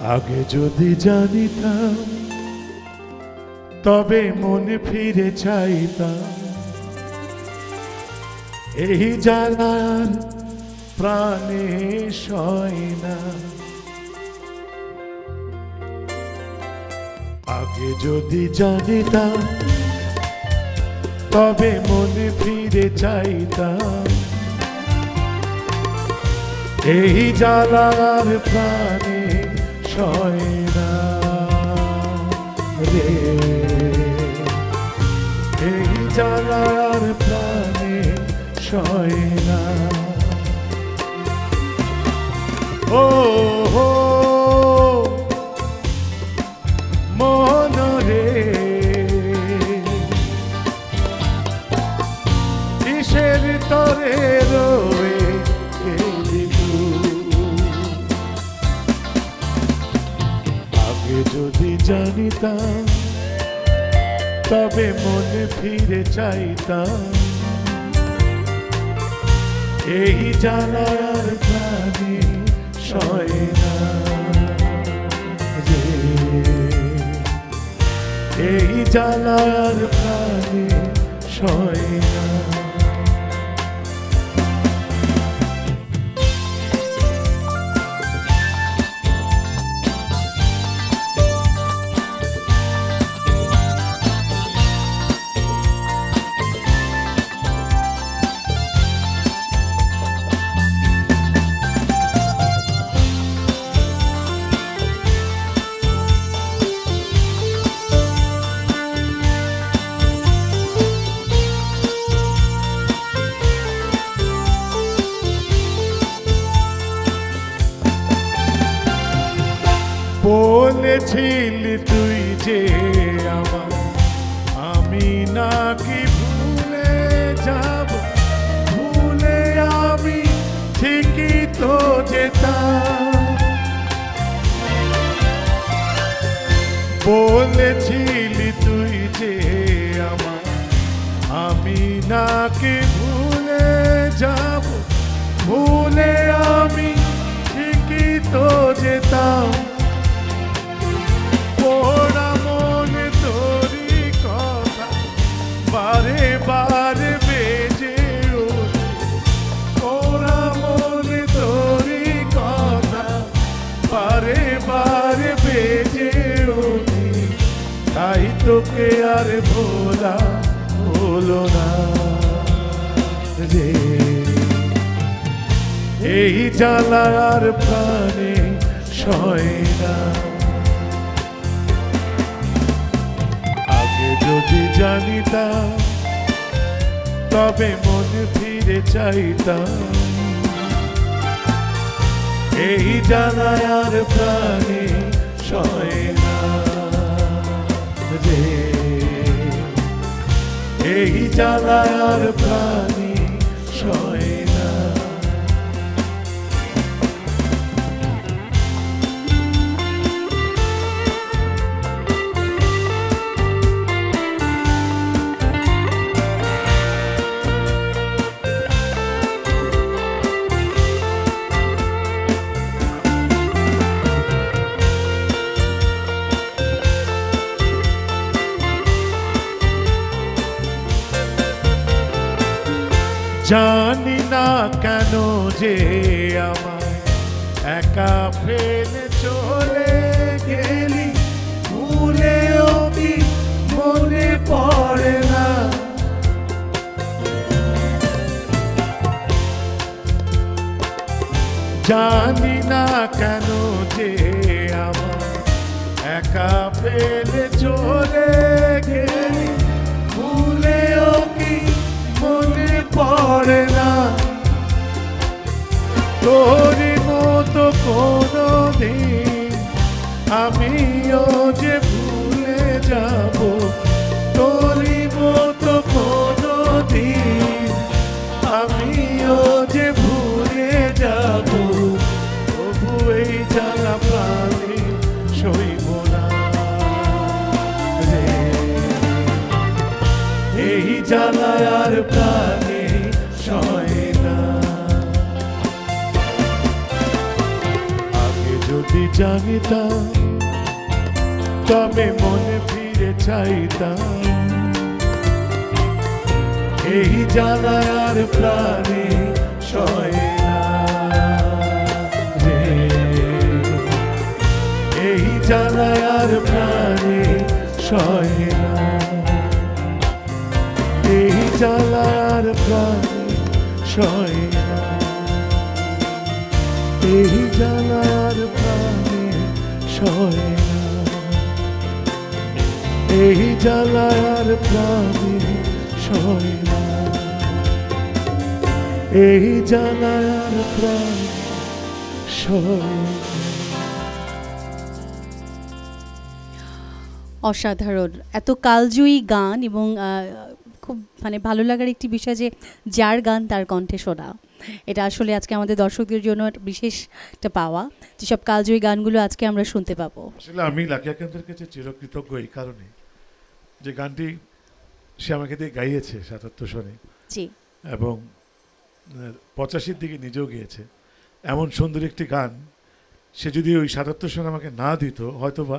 আগে যদি জানিতাম, তবে মনে ফিরে চাইতাম। এই জানার প্রাণে সয় না। আগে যদি জানিতাম, তবে মনে ফিরে চাইতাম। এই জ্বালার প্রাণে সয় না রে। এই জ্বালার প্রাণে সয় না। ও আগে যদি জানিতাম, তবে মনে ফিরে চাইতাম। এই জানার প্রাণী সয় না রে এই জানার প্রাণী সয় না। বলেছিলি তুই যে আমার। আমি নাকি ভুলে যাব, ভুলে আমি ঠিকই তো যেতাম। বলেছিলি তুই যে আমার। আমি নাকি ভুলে যাব, ভুলে আমি ঠিকই তো যেতাম। তোকে আর ভোলা হলো না রে। এই জ্বালা আর প্রাণে সয় না। আগে যদি জানিতাম, তবে মনে ফিরে চাইতাম। এই জানায় আর প্রাণে এই জানায় আর প্রাণে। জানি না কেন যে আমায় একা ফেলে চলে আমিও যে ভুলে যাব তোর মতো কোনো আমিও যে ভুলে যাব, তবু এই জ্বালা প্রাণী সইব না। এই জ্বালায় আর প্রাণে সয় না। যদি জানিতাম তবে মনে ফিরে চাইতাম এই জ্বালায় আর প্রাণে সয় এই জ্বালায় আর প্রাণে সয় এই আর প্রাণে সয় এই জ্বালার প্রাণে সয় এই জ্বালার প্রাণে এই জ্বালার প্রাণ অসাধারণ। এত কালজয়ী গান এবং খুব মানে ভালো লাগার একটি বিষয় যে যার গান তার কণ্ঠে শোনা। এটা আসলে আজকে আমাদের দর্শকদের জন্য একটা বিশেষ একটা পাওয়া যেসব কালজয়ী গানগুলো আজকে আমরা শুনতে পাবো। আসলে আমি লাকিয়া কেন্দ্রের কাছে চিরকৃতজ্ঞ এই কারণে। যে গানটি সে আমাকে দিয়ে গাইয়েছে সাতাত্তর সনে। জি। এবং পঁচাশির দিকে নিজেও গিয়েছে। এমন সুন্দর একটি গান সে যদি ওই সাতাত্তর সনে আমাকে না দিত হয়তোবা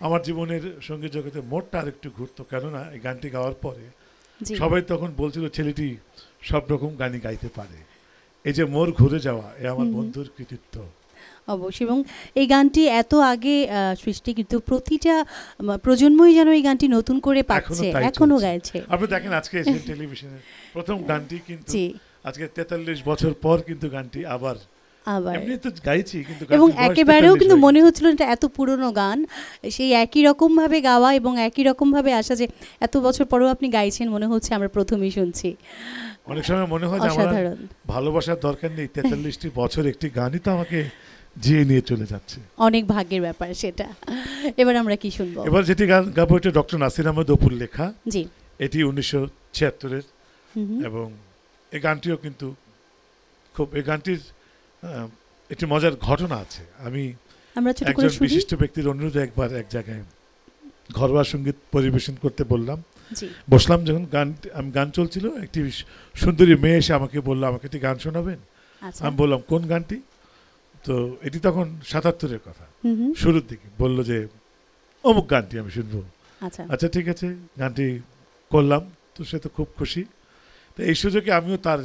আমার জীবনের সংগীত জগতে মোটটা আর একটু ঘুরতো। কেননা এই গানটি গাওয়ার পরে সবাই তখন বলছিল ছেলেটি সব রকম গানই গাইতে পারে। এই যে মোর ঘুরে যাওয়া এ আমার। বন্ধুর কৃতিত্ব। অবশ্যই এবং এই গানটি এত আগে সৃষ্টি কিন্তু প্রতিটা প্রজন্মই যেন এই গানটি নতুন করে পাচ্ছে এখনও গাইছে। আপনি দেখেন আজকে এসে টেলিভিশনের প্রথম গানটি কিন্তু আজকে তেতাল্লিশ বছর পর কিন্তু গানটি আবার আবার। তো গাইছি কিন্তু এবং একেবারেও কিন্তু মনে হচ্ছিল এটা এত পুরনো গান। সেই একই রকম ভাবে গাওয়া এবং একই রকম ভাবে আসা যে এত বছর পরেও আপনি গাইছেন মনে হচ্ছে আমরা প্রথমেই শুনছি। অনেক সময় মনে হয় অসাধারণ। ভালোবাসার দরকার নেই তেতাল্লিশটি বছর একটি গানই তো আমাকে জিয়ে নিয়ে চলে যাচ্ছে। অনেক ভাগ্যের ব্যাপার সেটা। এবার আমরা কি শুনব? এবার যেটি গান গাবো এটা ডক্টর নাসির আহমেদ অপুর লেখা। জি। এটি উনিশশো ছিয়াত্তরের। এবং এই গানটিও কিন্তু খুব এই গানটির একটি মজার ঘটনা আছে। আমি একজন বিশিষ্ট ব্যক্তির অনুরোধে একবার এক জায়গায় ঘরোয়া সংগীত পরিবেশন করতে বললাম। বসলাম যখন গান আমি গান চলছিল একটি সুন্দরী মেয়ে এসে আমাকে বলল আমাকে একটি গান শোনাবেন? আচ্ছা। আমি বললাম কোন গানটি? তো এটি তখন সাতাত্তরের কথা। শুরুর দিকে বলল যে অমুক গানটি আমি শুনব। আচ্ছা। আচ্ছা ঠিক আছে গানটি করলাম। তো সে তো খুব খুশি। তো এই সুযোগে আমিও তার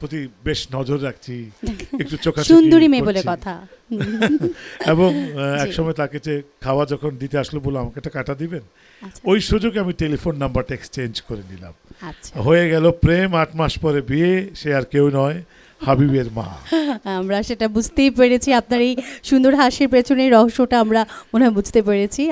প্রতি বেশ নজর রাখছি একটু চোখা সুন্দরী মেয়ে বলে কথা। এবং আহ, জি। এক সময় তাকে যে খাওয়া যখন দিতে আসলো বলল আমাকে একটা কাটা দিবেন? আচ্ছা। ওই সুযোগে আমি টেলিফোন নাম্বারটা এক্সচেঞ্জ করে নিলাম। আচ্ছা। হয়ে গেল প্রেম আট মাস পরে বিয়ে সে আর কেউ নয় হাবিবের মা। আমরা সেটা বুঝতেই পেরেছি। আপনার এই সুন্দর হাসির পেছনে রহস্যটা আমরা মনে হয় বুঝতে পেরেছি।